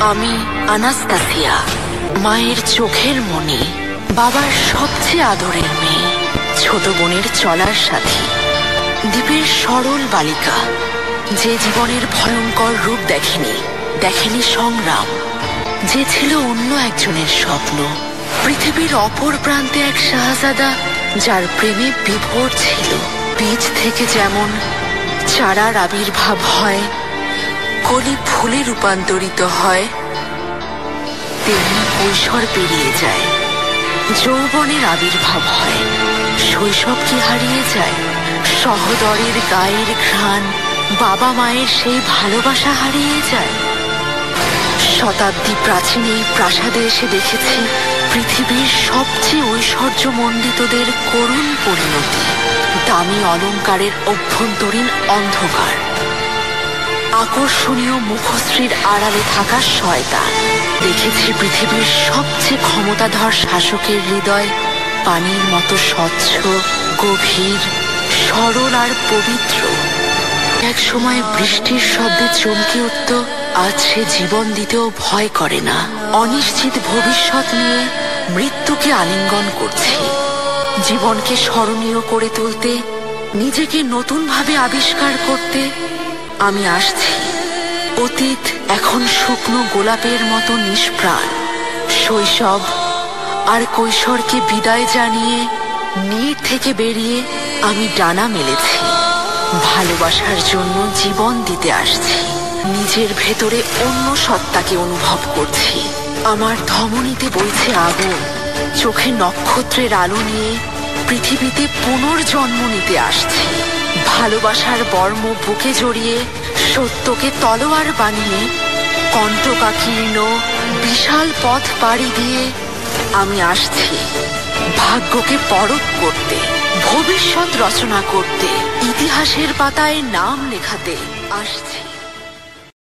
আমি আনাস্তাসিয়া, মায়ের চোখের মনি বাবার সবচেয়ে আদরের মেয়ে, ছোট বোনের চলার সাথী, দ্বীপের সরল বালিকা, যে জীবনের ভয়ঙ্কর রূপ দেখেনি দেখেনি সংগ্রাম, যে ছিল অন্য একজনের স্বপ্ন, পৃথিবীর অপর প্রান্তে এক শাহজাদা, যার প্রেমে বিভোর ছিল। বীজ থেকে যেমন চারার আবির্ভাব হয় কলি ফুলে রূপান্তরিত হয়, তেমনি কৈশোর পেরিয়ে যায়। যৌবনের আবির্ভাব হয়। শৈশব কি হারিয়ে যায়। সহদরের গায়ের ঘ্রাণ, বাবা মায়ের সেই ভালোবাসা হারিয়ে যায়। শতাব্দী প্রাচীন এই প্রাসাদে এসে দেখেছি পৃথিবীর সবচেয়ে ঐশ্বর্য ঐশ্বর্যমণ্ডিতদের করুণ পরিণতি। দামি অলঙ্কারের অভ্যন্তরীণ অন্ধকার। আকর্ষণীয় মুখশ্রীর আড়ালে থাকা শয়তান। দেখেছি পৃথিবীর সবচেয়ে ক্ষমতাধর শাসকের হৃদয় পানির মতো স্বচ্ছ, গভীর, সরল আর পবিত্র। এক সময় বৃষ্টির শব্দে চমকে উঠত, আজ সে জীবন দিতেও ভয় করে না। অনিশ্চিত ভবিষ্যৎ নিয়ে মৃত্যুকে আলিঙ্গন করছি। জীবনকে স্মরণীয় করে তুলতে, নিজেকে নতুনভাবে আবিষ্কার করতে আমি আসছি। অতীত এখন শুকনো গোলাপের মতো নিষ্প্রাণ। শৈশব আর কৈশোরকে বিদায় জানিয়ে নীড় থেকে বেরিয়ে আমি ডানা মেলেছি। ভালোবাসার জন্য জীবন দিতে আসছি। নিজের ভেতরে অন্য সত্তাকে অনুভব করছি। আমার ধমনীতে বইছে আগুন। চোখে নক্ষত্রের আলো নিয়ে পৃথিবীতে পুনর্জন্ম নিতে আসছি। ভালোবাসার বর্ম বুকে জড়িয়ে সত্যকে তলোয়ার বানিয়ে কণ্টকাকীর্ণ বিশাল পথ পাড়ি দিয়ে আমি আসছি ভাগ্যকে পরখ করতে, ভবিষ্যৎ রচনা করতে, ইতিহাসের পাতায় নাম লেখাতে আসছি।